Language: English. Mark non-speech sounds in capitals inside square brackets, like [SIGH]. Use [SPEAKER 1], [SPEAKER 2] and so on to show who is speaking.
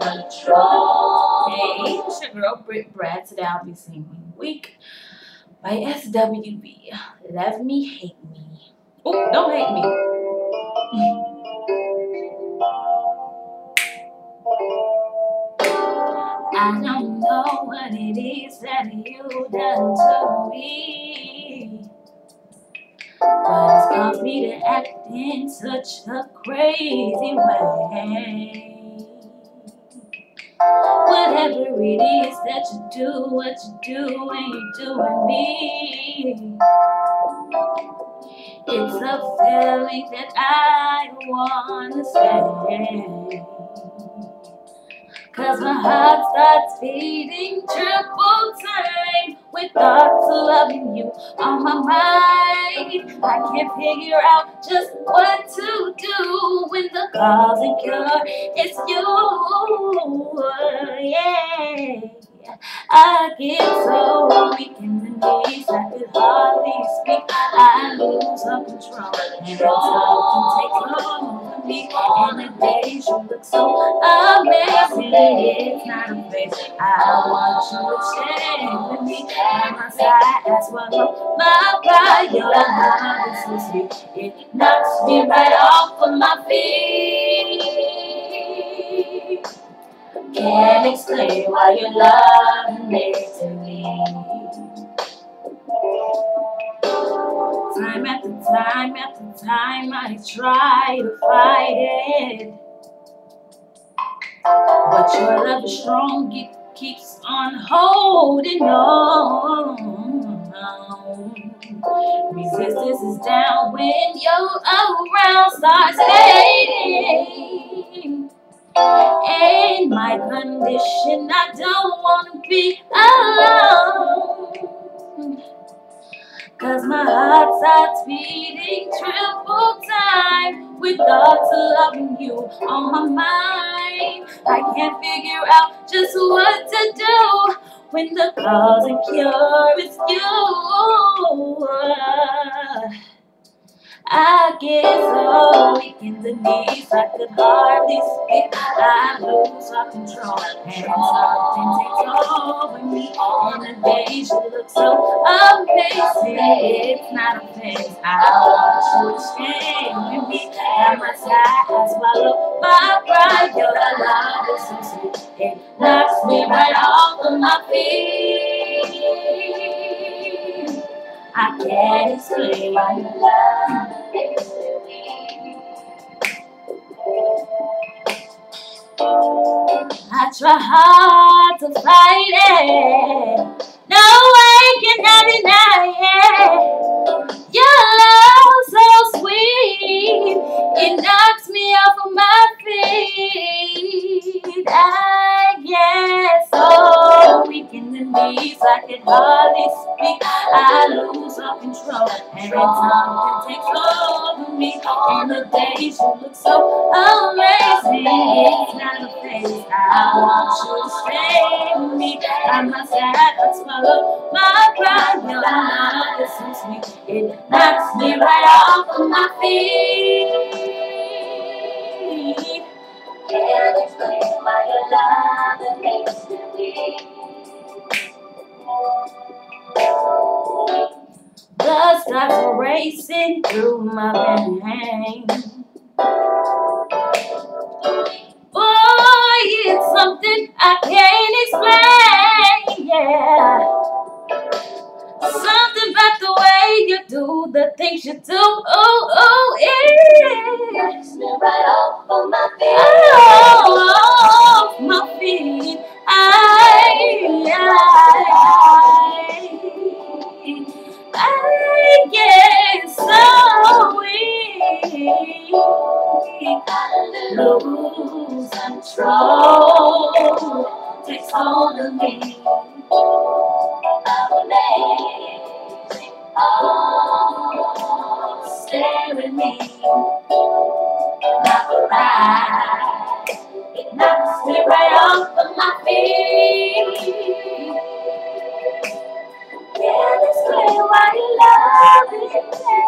[SPEAKER 1] control.
[SPEAKER 2] Hey, it's your girl Britt Brad. Today I'll be singing Weak by SWV. Love me, hate me. Oh, don't hate me. [LAUGHS] I don't know what it is that you done to me. But it's caused me to act in such a crazy way. Whatever it is that you do, what you do when you're doing me. It's a feeling that I wanna say. Cause my heart starts beating triple time with thoughts of loving you on my mind. I can't figure out just what to do when the cause and cure is you. I get so weak in the knees, I could hardly speak. I lose all control, and talk can take over me. And the days you look so amazing, it's not a face. I want you to stay with me by my side. I swallow my pride. Your love is so sweet, it knocks me right off of my feet. Can't explain why your love makes me. Time after time after time, I try to fight it. But your love is strong, it keeps on holding on. Resistance is down when you're around, starts fading. In my oh. condition, I don't want to be alone. Cause my heart starts beating triple time with thoughts of loving you on my mind. I can't figure out just what to do when the cause and cure is you. I get so weak in the knees, I could hardly speak. I lose all control, and something takes over me. And the days you look so amazing, it's not a phase. I want you to stay with me by my side. I swallow my pride, your love is so sweet. It knocks me right off of my feet. I can't explain why your love me I try hard to fight it. No way can I deny it. Your love so sweet, it knocks me off of my feet. I get so weak in the knees, I can hardly speak. I lose all control, and something takes over me. And the days you look so amazing, it's not a phase. I want you to stay with me. By my side, I swallow my pride. Your love is so sweet, it knocks me right off of my feet. Racing through my veins. Boy, it's something I can't explain, yeah. Something about the way you do the things you do, oh, oh, yeah.
[SPEAKER 1] takes all of
[SPEAKER 2] me. I'm Amazing. Oh, stay with me. Like a ride.
[SPEAKER 1] It
[SPEAKER 2] knocks me right off of my
[SPEAKER 1] feet. Yeah,
[SPEAKER 2] this way why you love it.